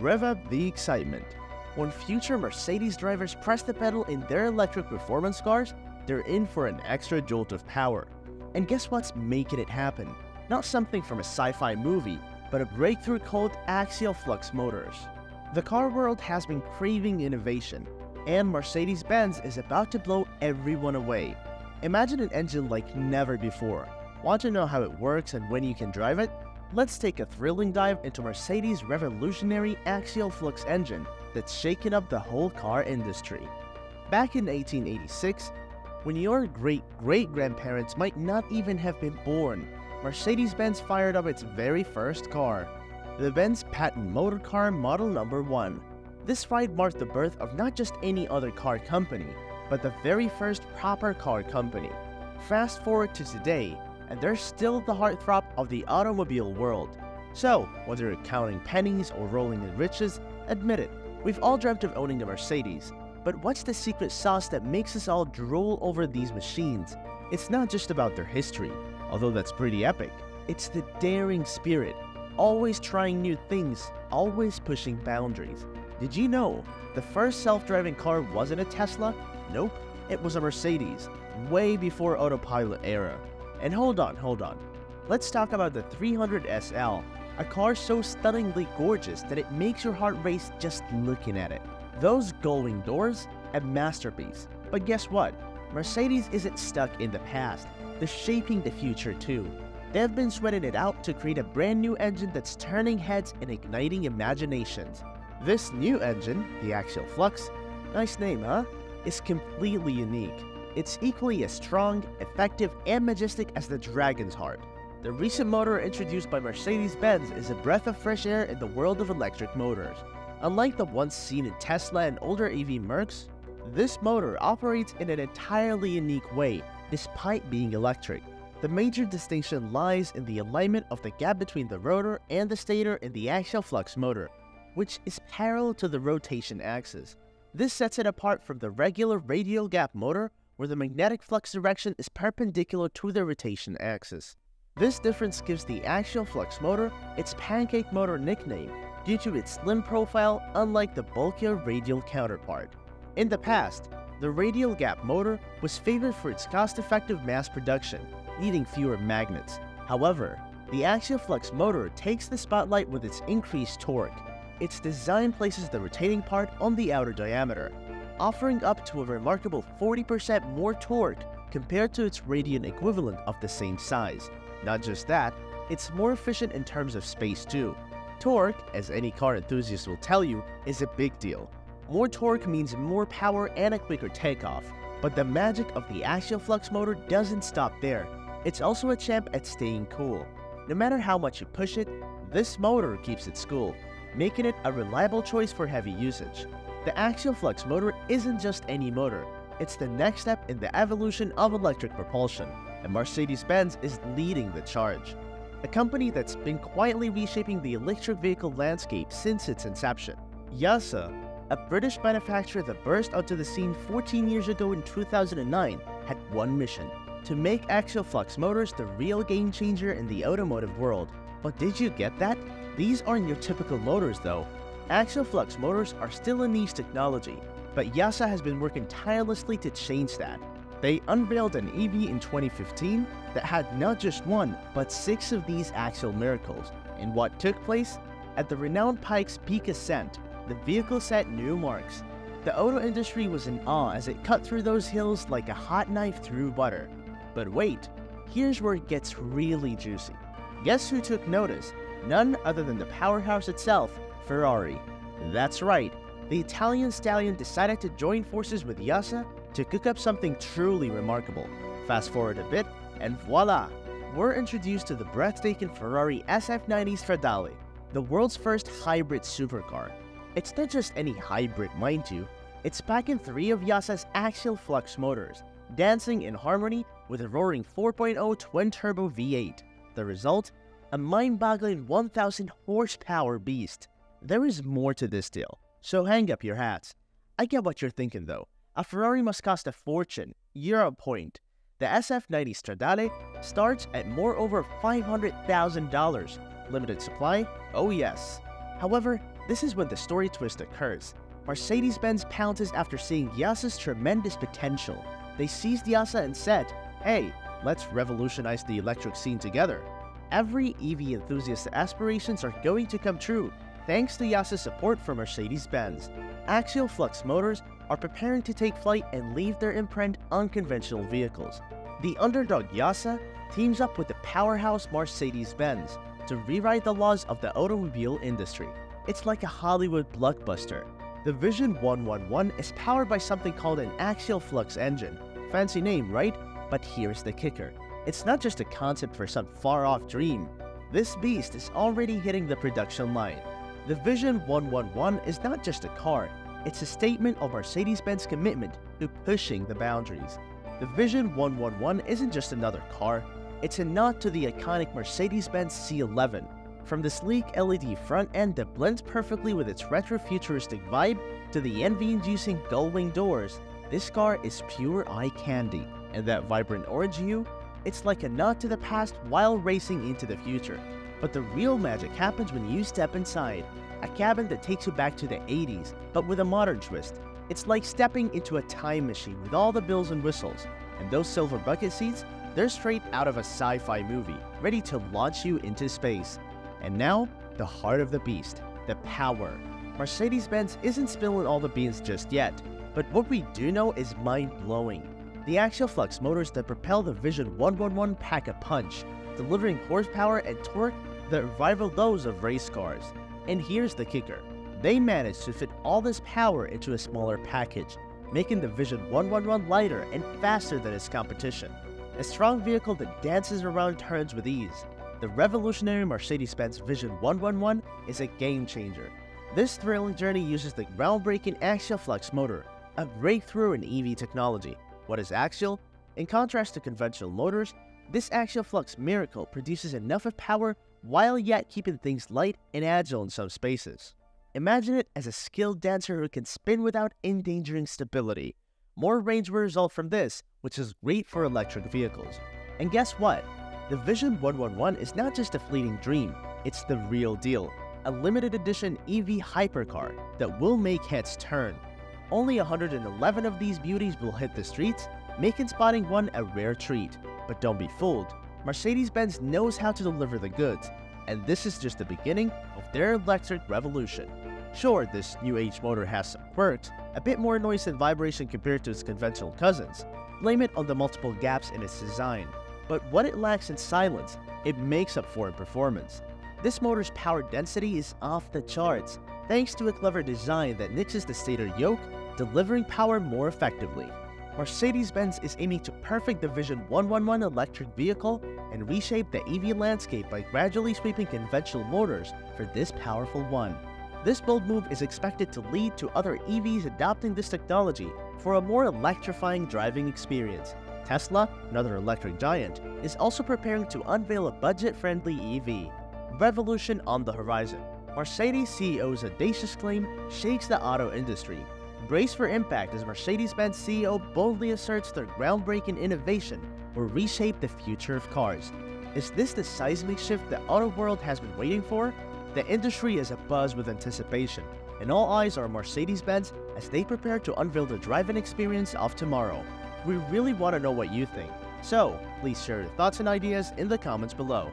rev up the excitement. When future Mercedes drivers press the pedal in their electric performance cars, they're in for an extra jolt of power. And guess what's making it happen? Not something from a sci-fi movie, but a breakthrough called axial flux motors. The car world has been craving innovation, and Mercedes-Benz is about to blow everyone away. Imagine an engine like never before. Want to know how it works and when you can drive it? Let's take a thrilling dive into Mercedes' revolutionary axial flux engine that's shaken up the whole car industry. Back in 1886, when your great-great-grandparents might not even have been born, Mercedes-Benz fired up its very first car, the Benz patent motor car model number 1. This ride marked the birth of not just any other car company, but the very first proper car company. Fast forward to today, and they're still the heartthrob of the automobile world. So, whether you're counting pennies or rolling in riches, admit it, we've all dreamt of owning a Mercedes. But what's the secret sauce that makes us all drool over these machines? It's not just about their history, although that's pretty epic. It's the daring spirit, always trying new things, always pushing boundaries. Did you know the first self-driving car wasn't a Tesla? Nope, it was a Mercedes, way before autopilot era. And hold on, hold on. Let's talk about the 300 SL, a car so stunningly gorgeous that it makes your heart race just looking at it. Those gullwing doors, a masterpiece. But guess what? Mercedes isn't stuck in the past, they're shaping the future too. They've been sweating it out to create a brand new engine that's turning heads and igniting imaginations. This new engine, the Axial Flux, nice name huh, is completely unique. It's equally as strong, effective, and majestic as the Dragon's Heart. The recent motor introduced by Mercedes-Benz is a breath of fresh air in the world of electric motors. Unlike the ones seen in Tesla and older EV Mercs, this motor operates in an entirely unique way, despite being electric. The major distinction lies in the alignment of the gap between the rotor and the stator in the axial flux motor, which is parallel to the rotation axis. This sets it apart from the regular radial gap motor where the magnetic flux direction is perpendicular to the rotation axis. This difference gives the axial flux motor its pancake motor nickname due to its slim profile unlike the bulkier radial counterpart. In the past, the radial gap motor was favored for its cost-effective mass production, needing fewer magnets. However, the axial flux motor takes the spotlight with its increased torque. Its design places the rotating part on the outer diameter, offering up to a remarkable 40% more torque compared to its radial equivalent of the same size. Not just that, it's more efficient in terms of space too. Torque, as any car enthusiast will tell you, is a big deal. More torque means more power and a quicker takeoff, but the magic of the axial flux motor doesn't stop there. It's also a champ at staying cool. No matter how much you push it, this motor keeps it cool, making it a reliable choice for heavy usage. The axial flux motor isn't just any motor, it's the next step in the evolution of electric propulsion, and Mercedes-Benz is leading the charge. A company that's been quietly reshaping the electric vehicle landscape since its inception. YASA, a British manufacturer that burst onto the scene 14 years ago in 2009, had one mission, to make axial flux motors the real game changer in the automotive world. But did you get that? These aren't your typical motors though, Axial flux motors are still a niche technology, but YASA has been working tirelessly to change that. They unveiled an EV in 2015 that had not just one, but six of these axial miracles. And what took place? At the renowned Pikes Peak Ascent, the vehicle set new marks. The auto industry was in awe as it cut through those hills like a hot knife through butter. But wait, here's where it gets really juicy. Guess who took notice? None other than the powerhouse itself, Ferrari. That's right, the Italian stallion decided to join forces with YASA to cook up something truly remarkable. Fast forward a bit, and voila! We're introduced to the breathtaking Ferrari SF90 Stradale, the world's first hybrid supercar. It's not just any hybrid, mind you, it's packing three of YASA's axial flux motors, dancing in harmony with a roaring 4.0 twin-turbo V8. The result? A mind-boggling 1000 horsepower beast. There is more to this deal, so hang up your hats. I get what you're thinking though. A Ferrari must cost a fortune. You're a point. The SF90 Stradale starts at more over $500,000. Limited supply? Oh yes. However, This is when the story twist occurs. Mercedes-Benz pounces after seeing Yasa's tremendous potential. They seized YASA and said, hey, let's revolutionize the electric scene together. Every EV enthusiast's aspirations are going to come true thanks to YASA's support for Mercedes-Benz. Axial Flux Motors are preparing to take flight and leave their imprint on conventional vehicles. The underdog Yasa teams up with the powerhouse Mercedes-Benz to rewrite the laws of the automobile industry. It's like a Hollywood blockbuster. The Vision 111 is powered by something called an axial flux engine. Fancy name, right? But here's the kicker. It's not just a concept for some far-off dream. This beast is already hitting the production line. The Vision 111 is not just a car, it's a statement of Mercedes-Benz commitment to pushing the boundaries. The Vision 111 isn't just another car, it's a nod to the iconic Mercedes-Benz C111. From the sleek LED front end that blends perfectly with its retro-futuristic vibe to the envy-inducing gull-wing doors, this car is pure eye candy. And that vibrant orange hue? It's like a nod to the past while racing into the future. But the real magic happens when you step inside. A cabin that takes you back to the 80s, but with a modern twist. It's like stepping into a time machine with all the bells and whistles. And those silver bucket seats? They're straight out of a sci-fi movie, ready to launch you into space. And now, the heart of the beast, the power. Mercedes-Benz isn't spilling all the beans just yet, but what we do know is mind-blowing. The axial flux motors that propel the Vision 111 pack a punch, delivering horsepower and torque that rival those of race cars. And here's the kicker. They managed to fit all this power into a smaller package, making the Vision 111 lighter and faster than its competition. A strong vehicle that dances around turns with ease. The revolutionary Mercedes-Benz Vision 111 is a game changer. This thrilling journey uses the groundbreaking axial flux motor, a breakthrough in EV technology. What is axial? In contrast to conventional motors, this axial flux miracle produces enough of power while yet keeping things light and agile in some spaces. Imagine it as a skilled dancer who can spin without endangering stability. More range will result from this, which is great for electric vehicles. And guess what? The Vision 111 is not just a fleeting dream, it's the real deal. A limited edition EV hypercar that will make heads turn. Only 111 of these beauties will hit the streets, making spotting one a rare treat. But don't be fooled, Mercedes-Benz knows how to deliver the goods, and this is just the beginning of their electric revolution. Sure, this new age motor has some quirks, a bit more noise and vibration compared to its conventional cousins. Blame it on the multiple gaps in its design. But what it lacks in silence, it makes up for in performance. This motor's power density is off the charts, thanks to a clever design that nixes the stator yoke, delivering power more effectively. Mercedes-Benz is aiming to perfect the Vision 111 electric vehicle and reshape the EV landscape by gradually sweeping conventional motors for this powerful one. This bold move is expected to lead to other EVs adopting this technology for a more electrifying driving experience. Tesla, another electric giant, is also preparing to unveil a budget-friendly EV. Revolution on the horizon. Mercedes CEO's audacious claim shakes the auto industry. Brace for impact as Mercedes-Benz CEO boldly asserts their groundbreaking innovation will reshape the future of cars. Is this the seismic shift the auto world has been waiting for? The industry is abuzz with anticipation, and all eyes are on Mercedes-Benz as they prepare to unveil the driving experience of tomorrow. We really want to know what you think, so please share your thoughts and ideas in the comments below.